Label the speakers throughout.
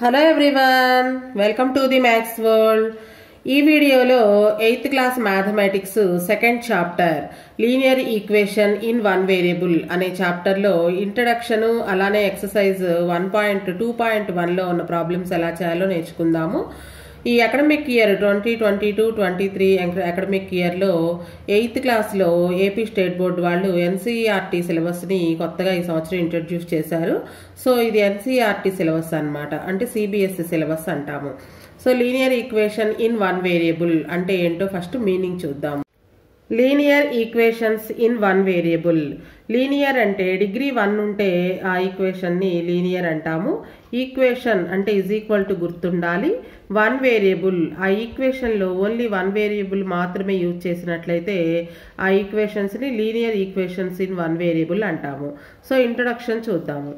Speaker 1: Hello everyone welcome to the maths world ఈ వీడియోలో eighth class mathematics second chapter linear equation in one variable అనే చాప్టర్లో introduction అలానే exercise one point two point వన్లో ఉన్న problems ఎలా చేయాలో నేర్చుకుందాము. ఈ academic year twenty twenty two twenty three academic ఇయర్లో ఎయిత్ క్లాస్లో ఏపీ స్టేట్ బోర్డు వాళ్ళు ఎన్సీఆర్టీ సిలబస్ని కొత్తగా ఈ సంవత్సరం ఇంట్రడ్యూస్ చేశారు. సో ఇది ఎన్సీఆర్టీ సిలబస్ అన్నమాట. అంటే సిబిఎస్ఈ సిలబస్ అంటాము. So linear equation in one variable అంటే ఏంటో ఫస్ట్ మీనింగ్ చూద్దాం. Linear equations in one variable linear అంటే డిగ్రీ వన్ ఉంటే ఆ ఈక్వేషన్ని లీనియర్ అంటాము. ఈక్వేషన్ అంటే ఈజ్ ఈక్వల్ టు గుర్తుండాలి. వన్ వేరియబుల్ ఆ ఈక్వేషన్లో ఓన్లీ వన్ వేరియబుల్ మాత్రమే యూజ్ చేసినట్లయితే ఆ ఈక్వేషన్స్ని linear equations in one variable అంటాము. సో ఇంట్రొడక్షన్ చూద్దాము.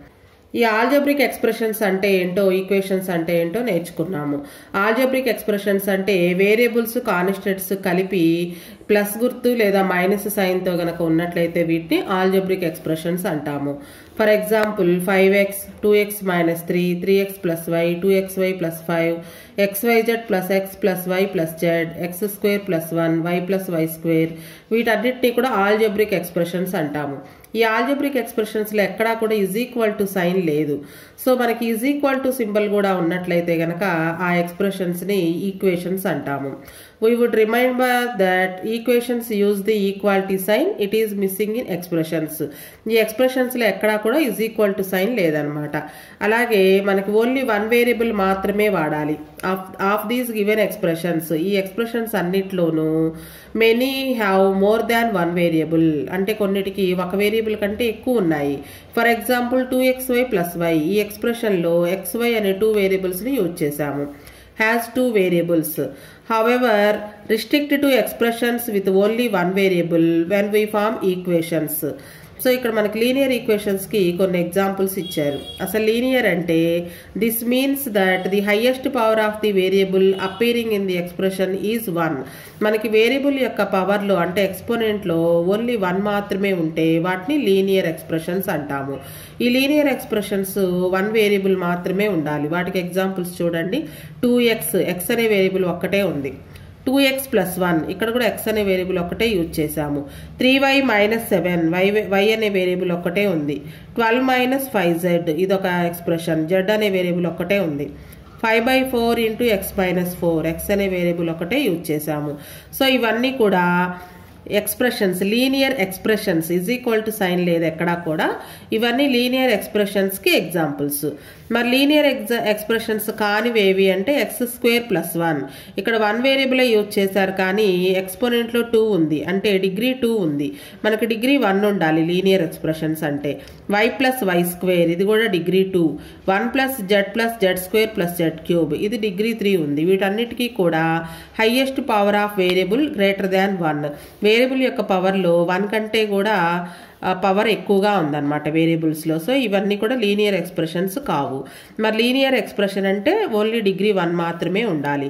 Speaker 1: ఈ ఆల్జబ్రిక్ ఎక్స్ప్రెషన్స్ అంటే ఏంటో ఈక్వేషన్స్ అంటే ఏంటో నేర్చుకున్నాము. ఆల్జబ్రిక్ ఎక్స్ప్రెషన్స్ అంటే వేరియబుల్స్ కాన్స్టెంట్స్ కలిపి ప్లస్ గుర్తు లేదా మైనస్ సైన్తో గనక ఉన్నట్లయితే వీటిని ఆల్జబ్రిక్ ఎక్స్ప్రెషన్స్ అంటాము. For example five x two x minus three three x plus y two x y plus five x y z plus x plus y plus z x square plus one y plus y square వీటన్నిటిని కూడా algebraic expressions అంటాము. ఈ algebraic ఎక్స్ప్రెషన్స్లో ఎక్కడా కూడా is equal to sign లేదు. So మనకి is equal to symbol కూడా ఉన్నట్లయితే గనక ఆ ఎక్స్ప్రెషన్స్ని ఈక్వేషన్స్ అంటాము. We would remember that equations use the equality sign it is missing in expressions ఈ ఎక్స్ప్రెషన్స్లో ఎక్కడా కూడా ఈజ్ ఈక్వల్ టు సైన్ లేదనమాట అలాగే మనకి ఓన్లీ వన్ వేరియబుల్ మాత్రమే వాడాలి. Of of these given expressions ఈ ఎక్స్ప్రెషన్స్ అన్నిట్లోనూ many have more than one variable అంటే కొన్నిటికి ఒక వేరియబుల్ కంటే ఎక్కువ ఉన్నాయి. For example two x y plus y ఈ ఎక్స్ప్రెషన్లో ఎక్స్ వై అనే టూ వేరియబుల్స్ని యూజ్ చేశాము. has two variables. However, restricted to expressions with only one variable when we form equations. So ఇక్కడ మనకి లీనియర్ ఈక్వేషన్స్కి కొన్ని ఎగ్జాంపుల్స్ ఇచ్చారు. అసలు లీనియర్ అంటే this means that the highest power of the variable appearing in the expression is one మనకి variable యొక్క పవర్లో అంటే ఎక్స్పోనెంట్లో ఓన్లీ వన్ మాత్రమే ఉంటే వాటిని లీనియర్ ఎక్స్ప్రెషన్స్ అంటాము. ఈ లీనియర్ ఎక్స్ప్రెషన్స్ వన్ వేరియబుల్ మాత్రమే ఉండాలి. వాటికి ఎగ్జాంపుల్స్ చూడండి. టూ ఎక్స్ ఎక్స్ అనే వేరియబుల్ ఒక్కటే ఉంది. Two x plus one. ఇక్కడ కూడా ఎక్స్ అనే వేరియబుల్ ఒకటే యూజ్ చేసాము three y minus seven y y అనే వేరియబుల్ ఒకటే ఉంది. ట్వెల్వ్ మైనస్ ఫైవ్ జెడ్ ఇది ఒక ఎక్స్ప్రెషన్. జెడ్ అనే వేరియబుల్ ఒకటే ఉంది. Five by four into x minus four x అనే వేరియబుల్ ఒకటే యూజ్ చేసాము సో ఇవన్నీ కూడా expressions linear expressions is equal to sign లేదు ఎక్కడా కూడా ఇవన్నీ లీనియర్ ఎక్స్ప్రెషన్స్కి ఎగ్జాంపుల్స్ మరి లీనియర్ ఎగ్జా ఎక్స్ప్రెషన్స్ కానివేవి అంటే ఎక్స్ స్క్వేర్ ప్లస్ వన్ ఇక్కడ వన్ వేరియబులే యూజ్ చేశారు కానీ ఎక్స్పోనెంట్లో టూ ఉంది అంటే డిగ్రీ టూ ఉంది. మనకి డిగ్రీ వన్ ఉండాలి లీనియర్ ఎక్స్ప్రెషన్స్ అంటే. వై ప్లస్ వై స్క్వేర్ ఇది కూడా degree two one plus z plus z square plus z cube ఇది డిగ్రీ త్రీ ఉంది. వీటన్నిటికీ కూడా highest power of variable greater than one variable యొక్క పవర్లో వన్ కంటే కూడా పవర్ ఎక్కువగా ఉందన్నమాట వేరియబుల్స్లో. సో ఇవన్నీ కూడా లీనియర్ ఎక్స్ప్రెషన్స్ కావు. మరి లీనియర్ ఎక్స్ప్రెషన్ అంటే ఓన్లీ డిగ్రీ వన్ మాత్రమే ఉండాలి.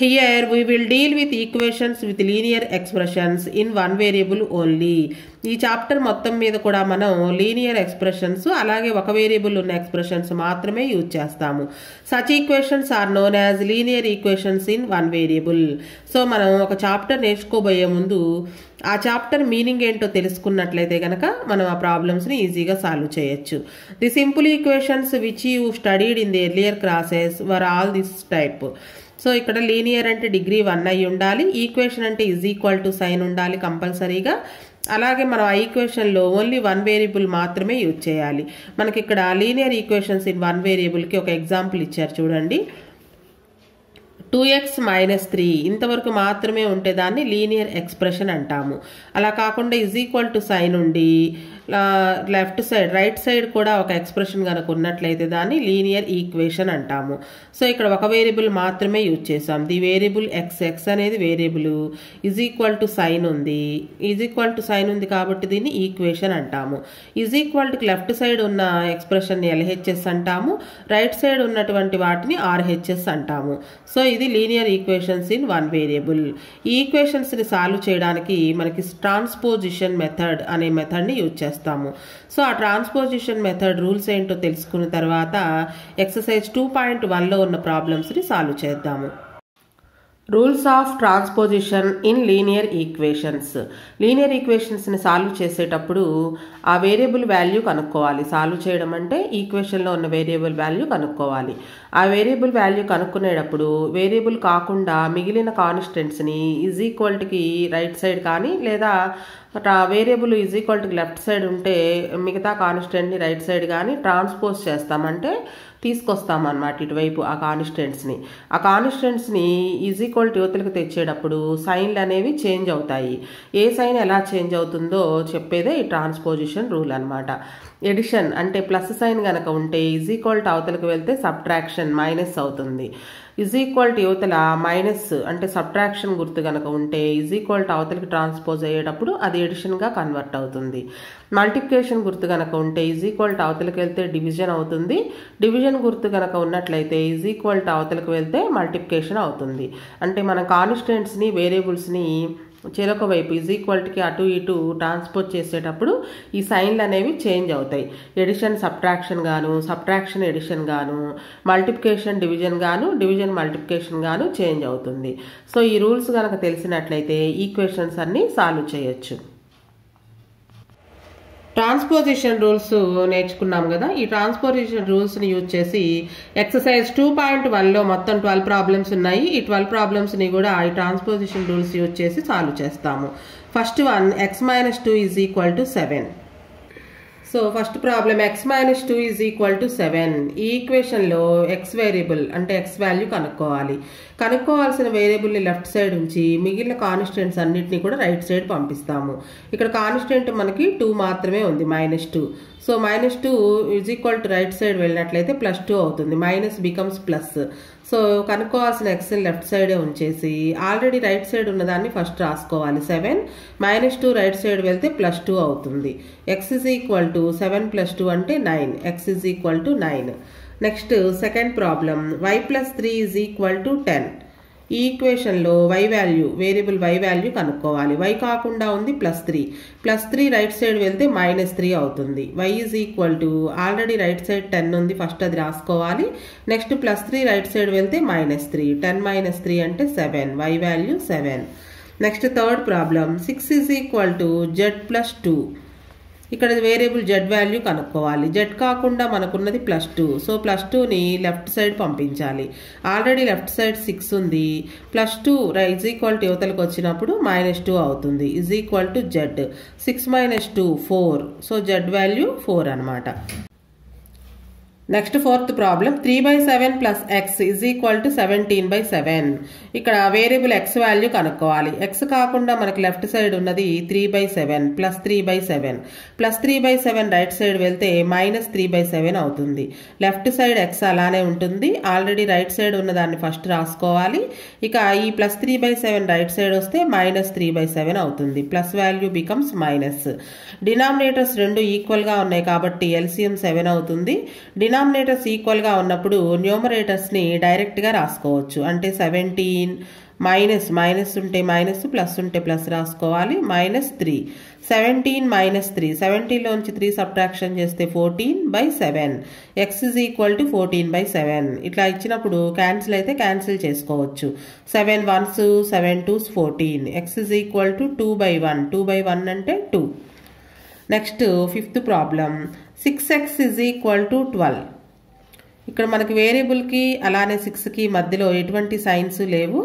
Speaker 1: Here we will deal with equations with linear expressions in one variable only ఈ చాప్టర్ మొత్తం మీద కూడా మనం లీనియర్ ఎక్స్ప్రెషన్స్ అలాగే ఒక వేరియబుల్ ఉన్న ఎక్స్ప్రెషన్స్ మాత్రమే యూజ్ చేస్తాము. Such equations are known as linear equations in one variable so మనం ఒక చాప్టర్ నేర్చుకోబోయే ముందు ఆ చాప్టర్ మీనింగ్ ఏంటో తెలుసుకున్నట్లయితే కనుక మనం ఆ ప్రాబ్లమ్స్ని ఈజీగా సాల్వ్ చేయొచ్చు. The simple equations which you studied in the earlier classes were all this type so ఇక్కడ లీనియర్ అంటే డిగ్రీ వన్ అయి ఉండాలి ఈక్వేషన్ అంటే ఈజ్ ఈక్వల్ టు సైన్ ఉండాలి కంపల్సరీగా. అలాగే మనం ఆ ఈక్వేషన్లో ఓన్లీ వన్ వేరియబుల్ మాత్రమే యూజ్ చేయాలి. మనకి ఇక్కడ లీనియర్ ఈక్వేషన్స్ ఇన్ వన్ వేరియబుల్కి ఒక ఎగ్జాంపుల్ ఇచ్చారు చూడండి. టూ ఎక్స్ మైనస్ త్రీ ఇంతవరకు మాత్రమే ఉంటే దాన్ని లీనియర్ ఎక్స్ప్రెషన్ అంటాము. అలా కాకుండా ఈజ్ ఈక్వల్ టు సైన్ ఉండి లెఫ్ట్ సైడ్ రైట్ సైడ్ కూడా ఒక ఎక్స్ప్రెషన్ కనుక ఉన్నట్లయితే దాన్ని లీనియర్ ఈక్వేషన్ అంటాము. సో ఇక్కడ ఒక వేరియబుల్ మాత్రమే యూజ్ చేసాం ది వేరియబుల్ ఎక్స్ ఎక్స్ అనేది variable is equal to sign ఉంది. ఈజ్ ఈక్వల్ టు సైన్ ఉంది కాబట్టి దీన్ని ఈక్వేషన్ అంటాము. Is equal to left side ఉన్న ఎక్స్ప్రెషన్ని ఎల్హెచ్ఎస్ అంటాము. రైట్ సైడ్ ఉన్నటువంటి వాటిని ఆర్హెచ్ఎస్ అంటాము. సో ఇది linear equations in one variable ఈ ఈక్వేషన్స్ని సాల్వ్ చేయడానికి మనకి ట్రాన్స్పోజిషన్ మెథడ్ అనే మెథడ్ని యూజ్ చేస్తాం. చేస్తాము. సో ఆ ట్రాన్స్పోజిషన్ మెథడ్ రూల్స్ ఏంటో తెలుసుకున్న తర్వాత ఎక్సర్సైజ్ టూ పాయింట్ వన్లో ఉన్న ప్రాబ్లమ్స్ని సాల్వ్ చేద్దాము. Rules of transposition in linear equations. Linear ఈక్వేషన్స్ని solve చేసేటప్పుడు ఆ వేరియబుల్ వాల్యూ కనుక్కోవాలి. సాల్వ్ చేయడం అంటే ఈక్వేషన్లో ఉన్న వేరియబుల్ వాల్యూ కనుక్కోవాలి. ఆ వేరియబుల్ వాల్యూ కనుక్కునేటప్పుడు వేరియబుల్ కాకుండా మిగిలిన కాన్స్టెంట్స్ని ఈజ్ ఈక్వల్ట్కి రైట్ సైడ్ కానీ లేదా variable is equal to left side ఉంటే మిగతా కాన్స్టెంట్ని రైట్ సైడ్ కానీ ట్రాన్స్పోజ్ చేస్తామంటే తీసుకొస్తామన్నమాట ఇటువైపు ఆ కాన్స్టెంట్స్ని ఆ కాన్స్టెంట్స్ని ఈజ్ ఈక్వల్ టు యువతలకు తెచ్చేటప్పుడు సైన్లు అనేవి చేంజ్ అవుతాయి. ఏ సైన్ ఎలా చేంజ్ అవుతుందో చెప్పేదే ఈ ట్రాన్స్పోజిషన్ రూల్ అనమాట ఎడిషన్ అంటే ప్లస్ సైన్ కనుక ఉంటే ఈజ్ ఈక్వల్ టు అవతలకు వెళ్తే సబ్ట్రాక్షన్ మైనస్ అవుతుంది. ఈజ్ ఈక్వల్ టు యువతల మైనస్ అంటే సబ్ట్రాక్షన్ గుర్తు కనుక ఉంటే ఈజ్ ఈక్వల్ టు అవతలకి ట్రాన్స్పోజ్ అయ్యేటప్పుడు అది ఎడిషన్గా కన్వర్ట్ అవుతుంది. మల్టిప్లికేషన్ గుర్తు కనుక ఉంటే ఈజ్ ఈక్వల్ టు అవతలకి వెళ్తే డివిజన్ అవుతుంది. డివిజన్ గుర్తు కనుక ఉన్నట్లయితే ఈజ్ ఈక్వల్ టు అవతలకు వెళ్తే మల్టిప్లికేషన్ అవుతుంది. అంటే మన కాన్స్టెంట్స్ని వేరియబుల్స్ని చెరొక వైపు ఈజ్ ఈక్వల్టీకి అటు ఇటు ట్రాన్స్పోర్ట్ చేసేటప్పుడు ఈ సైన్లు అనేవి చేంజ్ అవుతాయి. ఎడిషన్ సబ్ట్రాక్షన్ గాను సబ్ట్రాక్షన్ ఎడిషన్ గాను మల్టిప్లికేషన్ డివిజన్ గాను డివిజన్ మల్టిప్లికేషన్ గాను చేంజ్ అవుతుంది. సో ఈ రూల్స్ కనుక తెలిసినట్లయితే ఈక్వేషన్స్ అన్నీ సాల్వ్ చేయొచ్చు. ట్రాన్స్పోజిషన్ రూల్స్ నేర్చుకున్నాం కదా. ఈ ట్రాన్స్పోజిషన్ రూల్స్ని యూజ్ చేసి ఎక్సర్సైజ్ టూ పాయింట్ వన్లో మొత్తం ట్వెల్వ్ ప్రాబ్లమ్స్ ఉన్నాయి. ఈ ట్వెల్వ్ ప్రాబ్లమ్స్ని కూడా ఈ ట్రాన్స్పోజిషన్ రూల్స్ యూజ్ చేసి సాల్వ్ చేస్తాము. First one x minus two is equal to seven. So first problem x minus two is equal to seven ఈ ఈక్వేషన్లో ఎక్స్ వేరియబుల్ అంటే ఎక్స్ వాల్యూ కనుక్కోవాలి. కనుక్కోవాల్సిన వేరియబుల్ని లెఫ్ట్ సైడ్ ఉంచి మిగిలిన కాన్స్టెంట్స్ అన్నింటినీ కూడా రైట్ సైడ్ పంపిస్తాము. ఇక్కడ కాన్స్టెంట్ మనకి టూ మాత్రమే ఉంది minus two so minus two is equal to right side వెళ్ళినట్లయితే ప్లస్ టూ అవుతుంది. మైనస్ బికమ్స్ ప్లస్ సో కనుక్కోవాల్సిన ఎక్స్ని లెఫ్ట్ సైడే ఉంచేసి ఆల్రెడీ రైట్ సైడ్ ఉన్నదాన్ని ఫస్ట్ రాసుకోవాలి. Seven minus two right side వెళ్తే ప్లస్ టూ అవుతుంది. X is equal to seven plus two అంటే nine x is equal to nine next second problem y plus three is equal to ten ఈ ఈక్వేషన్లో y value variable y value కనుక్కోవాలి. Y కాకుండా ఉంది plus three plus three right side వెళ్తే minus three అవుతుంది. Y is equal to already right side ten ఉంది first అది రాసుకోవాలి. Next plus three right side వెళ్తే minus three ten minus three అంటే seven y value seven next third problem six is equal to z plus two ఇక్కడ variable z value కనుక్కోవాలి. Z కాకుండా మనకున్నది plus two so plus టూని left side పంపించాలి. Already left side six ఉంది. Plus two is equal to యువతలకు వచ్చినప్పుడు minus two అవుతుంది. Is equal to z six minus two four so z value four అనమాట next fourth problem three by seven plus x is equal to seventeen by seven ఇక్కడ variable X value కనుక్కోవాలి. X కాకుండా మనకి left side ఉన్నది three by seven plus three by seven plus three by seven right side వెళ్తే minus three by seven అవుతుంది. Left side x అలానే ఉంటుంది. Already right side ఉన్న దాన్ని ఫస్ట్ రాసుకోవాలి. ఇక ఈ plus three by seven right side వస్తే మైనస్ త్రీ బై సెవెన్ అవుతుంది. Plus value becomes minus denominators రెండు ఈక్వల్గా ఉన్నాయి కాబట్టి ఎల్సిఎం సెవెన్ అవుతుంది. డినా డినామినేటర్స్ ఈక్వల్గా ఉన్నప్పుడు న్యూమరేటర్స్ని డైరెక్ట్గా రాసుకోవచ్చు. అంటే సెవెంటీన్ మైనస్ మైనస్ ఉంటే మైనస్ ప్లస్ ఉంటే ప్లస్ రాసుకోవాలి minus three. Seventeen minus three. సెవెంటీన్లోంచి three subtraction చేస్తే fourteen by seven. X is equal to fourteen by seven. ఇట్లా ఇచ్చినప్పుడు క్యాన్సిల్ అయితే క్యాన్సిల్ చేసుకోవచ్చు. Seven ones seven twos fourteen. X is equal to two by one two by one అంటే two next fifth problem. Six x is equal to twelve ఇక్కడ మనకి వేరియబుల్కి అలానే సిక్స్కి మధ్యలో ఎటువంటి సైన్స్ లేవు.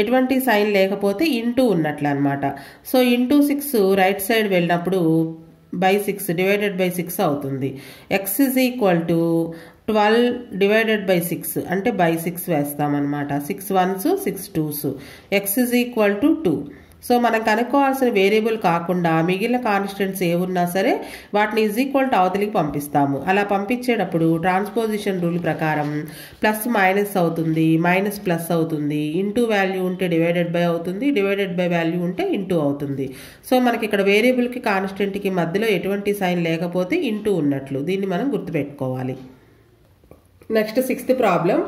Speaker 1: ఎటువంటి సైన్ లేకపోతే ఇంటూ ఉన్నట్లు అనమాట so into six right side వెళ్ళినప్పుడు by six divided by six అవుతుంది. X is equal to twelve divided by six అంటే by six వేస్తామన్నమాట. Six ones six twos x is equal to two so మనం కనుక్కోవాల్సిన variable కాకుండా మిగిలిన constants ఏమున్నా సరే వాటిని ఈజ్ ఈక్వల్ టు అవతలికి పంపిస్తాము. అలా పంపించేటప్పుడు ట్రాన్స్పోజిషన్ రూల్ ప్రకారం ప్లస్ మైనస్ అవుతుంది మైనస్ ప్లస్ అవుతుంది ఇంటూ వాల్యూ ఉంటే డివైడెడ్ బై అవుతుంది డివైడెడ్ బై వాల్యూ ఉంటే ఇంటూ అవుతుంది. సో మనకి ఇక్కడ వేరియబుల్కి కాన్స్టెంట్కి మధ్యలో ఎటువంటి సైన్ లేకపోతే ఇంటూ ఉన్నట్లు దీన్ని మనం గుర్తుపెట్టుకోవాలి. Next sixth problem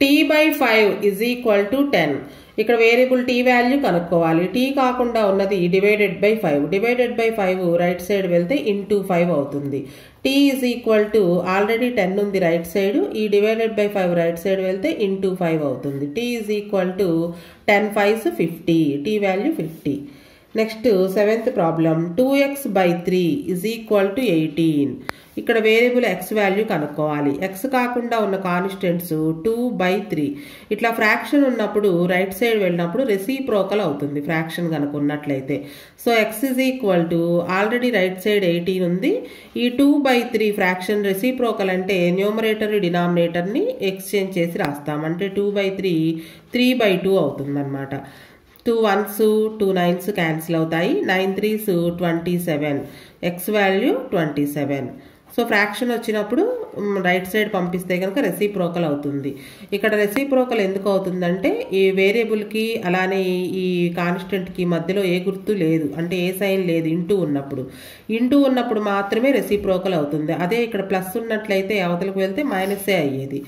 Speaker 1: t by five is equal to ten ఇక్కడ వేరియబుల్ టీ వాల్యూ కనుక్కోవాలి. టీ కాకుండా ఉన్నది divided by five divided by five right side వెళ్తే ఇంటూ ఫైవ్ అవుతుంది. T is equal to already ten ఉంది రైట్ సైడ్ ఈ divided by five right side వెళ్తే into five అవుతుంది. T is equal to ten fives fifty t value fifty next seventh problem two x by three is equal to eighteen. ఇక్కడ variable X value కనుక్కోవాలి. X కాకుండా ఉన్న constants two by three. ఇట్లా fraction ఉన్నప్పుడు right side వెళ్ళినప్పుడు reciprocal అవుతుంది fraction కనుక ఉన్నట్లయితే. So x is equal to already right side eighteen ఉంది. ఈ two by three fraction reciprocal అంటే న్యూమరేటర్ డినామినేటర్ని ఎక్స్చేంజ్ చేసి రాస్తాం. అంటే two by three three by two అవుతుందన్నమాట. Two ones two nines cancel అవుతాయి. Nine threes twenty seven. X value twenty seven. So fraction వచ్చినప్పుడు రైట్ సైడ్ పంపిస్తే కనుక రెసిప్రోకల్ అవుతుంది. ఇక్కడ రెసిప్రోకల్ ఎందుకు అవుతుందంటే ఈ వేరియబుల్కి అలానే ఈ కాన్స్టెంట్కి మధ్యలో ఏ గుర్తు లేదు. అంటే ఏ సైన్ లేదు ఇంటూ ఉన్నప్పుడు. ఇంటూ ఉన్నప్పుడు మాత్రమే రెసిప్రోకల్ అవుతుంది. అదే ఇక్కడ ప్లస్ ఉన్నట్లయితే అవతలకు వెళ్తే మైనసే అయ్యేది.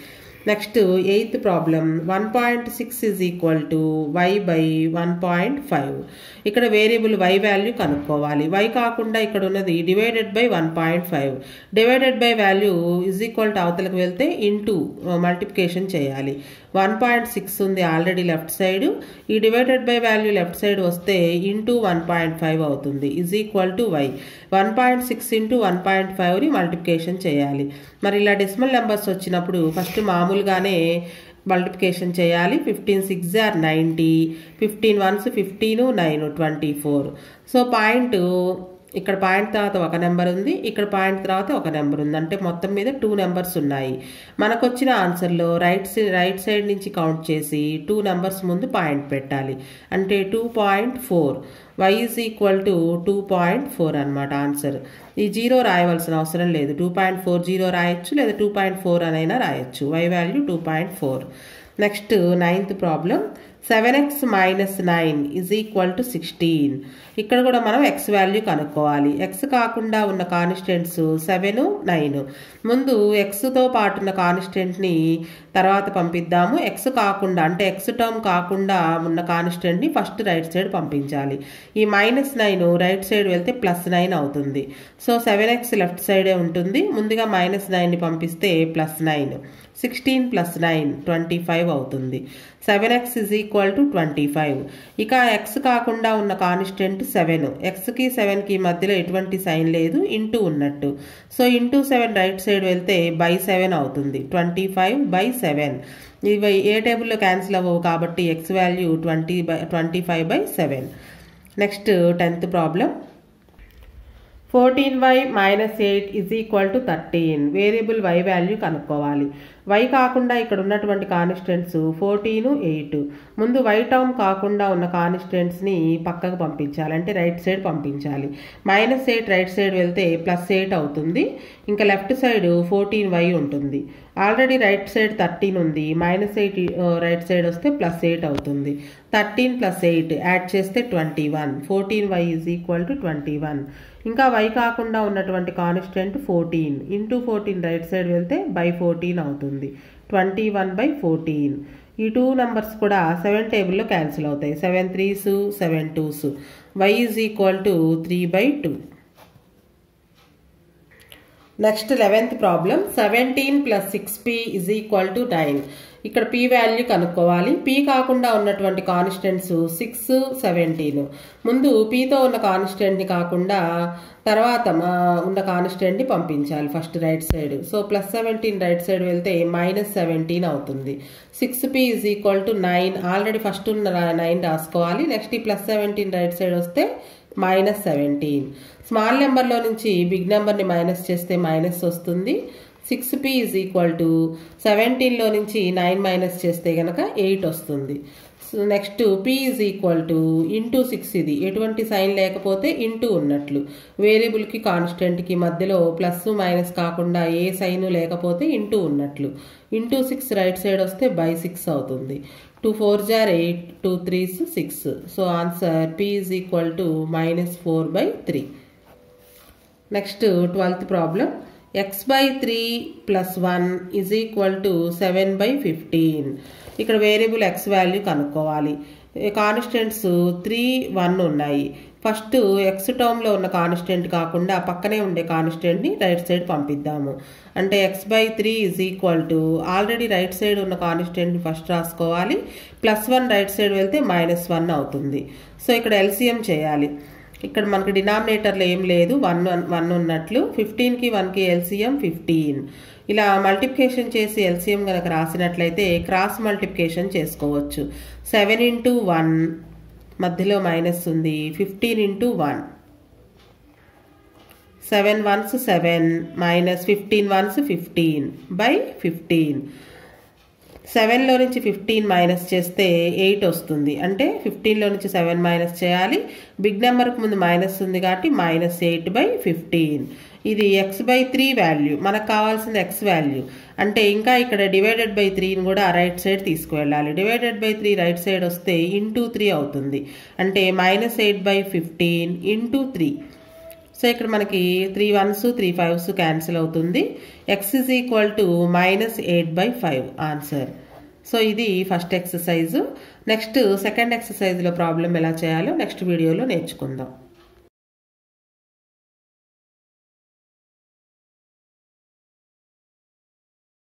Speaker 1: Next, eighth problem, 1.6 is equal to y by 1.5. ఇక్కడ వేరియబుల్ వై వాల్యూ కనుక్కోవాలి. వై కాకుండా ఇక్కడ ఉన్నది divided by one point five divided by value is equal to అవతలకు వెళ్తే ఇంటూ మల్టిప్లికేషన్ uh, చేయాలి. వన్ పాయింట్ సిక్స్ ఉంది ఆల్రెడీ లెఫ్ట్ సైడ్ ఈ divided by value left side వస్తే ఇంటూ వన్ పాయింట్ ఫైవ్ అవుతుంది. Is equal to y one point six into one point ఫైవ్ని multiplication చేయాలి. మరి ఇలా డెసిమల్ నెంబర్స్ వచ్చినప్పుడు first మామూలుగానే మల్టిప్లికేషన్ చేయాలి. Fifteen six are ninety fifteen ones fifteen nine twenty four. So point ఇక్కడ point తర్వాత ఒక నెంబర్ ఉంది. ఇక్కడ పాయింట్ తర్వాత ఒక నెంబర్ ఉంది. అంటే మొత్తం మీద టూ నెంబర్స్ ఉన్నాయి. మనకు వచ్చిన ఆన్సర్లో రైట్ రైట్ సైడ్ నుంచి కౌంట్ చేసి టూ నెంబర్స్ ముందు పాయింట్ పెట్టాలి. అంటే two point four. Y is equal to two point four అనమాట ఆన్సర్. ఈ జీరో రాయవలసిన అవసరం లేదు. టూ పాయింట్ ఫోర్ జీరో రాయొచ్చు లేదా టూ పాయింట్ ఫోర్ అనైనా రాయొచ్చు. Y value two point four. Next ninth problem. Seven x minus nine is equal to sixteen ఇక్కడ కూడా మనం ఎక్స్ వాల్యూ కనుక్కోవాలి. ఎక్స్ కాకుండా ఉన్న కాన్స్టెంట్స్ సెవెన్ నైన్ ముందు ఎక్స్తో పాటు ఉన్న కాన్స్టెంట్ని తర్వాత పంపిద్దాము. ఎక్స్ కాకుండా అంటే ఎక్స్ టర్మ్ కాకుండా ఉన్న కాన్స్టెంట్ని ఫస్ట్ రైట్ సైడ్ పంపించాలి. ఈ మైనస్ నైన్ రైట్ సైడ్ వెళ్తే ప్లస్ నైన్ అవుతుంది. సో సెవెన్ ఎక్స్ లెఫ్ట్ సైడే ఉంటుంది. ముందుగా మైనస్ నైన్ని పంపిస్తే plus nine sixteen plus nine twenty five అవుతుంది. Seven x is equal to twenty five ఇక ఎక్స్ కాకుండా ఉన్న కాన్స్టెంట్ సెవెన్ ఎక్స్కి సెవెన్కి మధ్యలో ఎటువంటి సైన్ లేదు ఇంటూ ఉన్నట్టు. So into seven right side వెళ్తే బై సెవెన్ అవుతుంది. ట్వంటీ ఫైవ్ బై సెవెన్ ఇవి ఏ టేబుల్లో క్యాన్సిల్ అవ్వవు కాబట్టి x value twenty by twenty five by seven next tenth problem fourteen y minus eight is equal to thirteen variable y value కనుక్కోవాలి. Y కాకుండా ఇక్కడ ఉన్నటువంటి కాన్స్టెంట్స్ ఫోర్టీన్ ఎయిట్ ముందు వై టర్మ్ కాకుండా ఉన్న కాన్స్టెంట్స్ని పక్కకు పంపించాలి. అంటే రైట్ సైడ్ పంపించాలి. మైనస్ ఎయిట్ రైట్ సైడ్ వెళ్తే ప్లస్ ఎయిట్ అవుతుంది. ఇంకా లెఫ్ట్ సైడ్ ఫోర్టీన్ వై ఉంటుంది. ఆల్రెడీ రైట్ సైడ్ థర్టీన్ ఉంది. మైనస్ ఎయిట్ రైట్ సైడ్ వస్తే ప్లస్ ఎయిట్ అవుతుంది. థర్టీన్ ప్లస్ ఎయిట్ యాడ్ చేస్తే twenty one fourteen y is equal to twenty one ఇంకా y కాకుండా ఉన్నటువంటి constant fourteen into fourteen right side వెళ్తే by fourteen అవుతుంది. Twenty one by fourteen ఈ two numbers కూడా సెవెన్ టేబుల్లో క్యాన్సిల్ అవుతాయి. Seven threes seven twos y is equal to three by two next eleventh problem seventeen plus six p is equal to nine ఇక్కడ p value కనుక్కోవాలి. P కాకుండా ఉన్నటువంటి constants six seventeen ముందు పీతో ఉన్న కాన్స్టెంట్ని కాకుండా తర్వాత మా ఉన్న కాన్స్టెంట్ని పంపించాలి first right side so plus seventeen right side వెళ్తే మైనస్ సెవెంటీన్ అవుతుంది. Six P is equal to nine already first ఉన్న నైన్ రాసుకోవాలి. నెక్స్ట్ ఈ ప్లస్ సెవెంటీన్ రైట్ సైడ్ వస్తే మైనస్ సెవెంటీన్ స్మాల్ నెంబర్లో నుంచి బిగ్ నెంబర్ని మైనస్ చేస్తే మైనస్ వస్తుంది. Six P is equal to సెవెంటీన్లో నుంచి నైన్ మైనస్ చేస్తే కనుక ఎయిట్ వస్తుంది. Next P is equal to into six ఇది. ఎటువంటి సైన్ లేకపోతే ఇంటూ ఉన్నట్లు. వేరియబుల్కి కాన్స్టెంట్కి మధ్యలో ప్లస్ మైనస్ కాకుండా ఏ సైన్ లేకపోతే ఇంటూ ఉన్నట్లు. ఇంటూ సిక్స్ రైట్ సైడ్ వస్తే బై సిక్స్ అవుతుంది. Two four jar eight two threes six so answer P is equal to minus four by three next twelfth problem X by three plus one is equal to seven by fifteen ఇక్కడ variable X value కనుక్కోవాలి. Constants three one ఉన్నాయి. First X టర్మ్లో ఉన్న constant కాకుండా పక్కనే ఉండే కాన్స్టెంట్ని right side పంపిద్దాము. అంటే X by three is equal to already right side ఉన్న కాన్స్టెంట్ని ఫస్ట్ రాసుకోవాలి. ప్లస్ వన్ రైట్ సైడ్ వెళ్తే మైనస్ వన్ అవుతుంది. సో ఇక్కడ ఎల్సిఎం చేయాలి. ఇక్కడ మనకి డినామినేటర్లో ఏం లేదు. వన్ వన్ ఉన్నట్లు. ఫిఫ్టీన్కి వన్కి ఎల్సిఎం ఫిఫ్టీన్ ఇలా మల్టిప్లికేషన్ చేసి ఎల్సిఎం కనుక రాసినట్లయితే క్రాస్ మల్టిప్లికేషన్ చేసుకోవచ్చు. సెవెన్ ఇంటూ వన్ మధ్యలో మైనస్ ఉంది. Fifteen into one. Seven ones seven minus fifteen ones fifteen by fifteen. సెవెన్లో నుంచి ఫిఫ్టీన్ మైనస్ చేస్తే ఎయిట్ వస్తుంది. అంటే ఫిఫ్టీన్లో నుంచి సెవెన్ మైనస్ చేయాలి. బిగ్ నెంబర్కి ముందు మైనస్ ఉంది కాబట్టి మైనస్ ఎయిట్ బై ఫిఫ్టీన్. ఇది ఎక్స్ బై త్రీ వాల్యూ మనకు కావాల్సింది ఎక్స్ వాల్యూ అంటే ఇంకా ఇక్కడ డివైడెడ్ బై త్రీని కూడా రైట్ సైడ్ తీసుకువెళ్ళాలి. Divided by three right side వస్తే ఇంటూ త్రీ అవుతుంది. అంటే minus eight by fifteen into three so ఇక్కడ మనకి three ones three fives cancel అవుతుంది. X is equal to minus eight by five answer so ఇది first exercise next second ఎక్సర్సైజ్లో problem ఎలా చేయాలో నెక్స్ట్ వీడియోలో నేర్చుకుందాం.